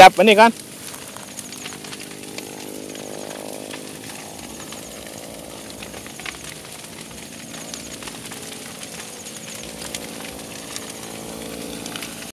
siapa ini kan?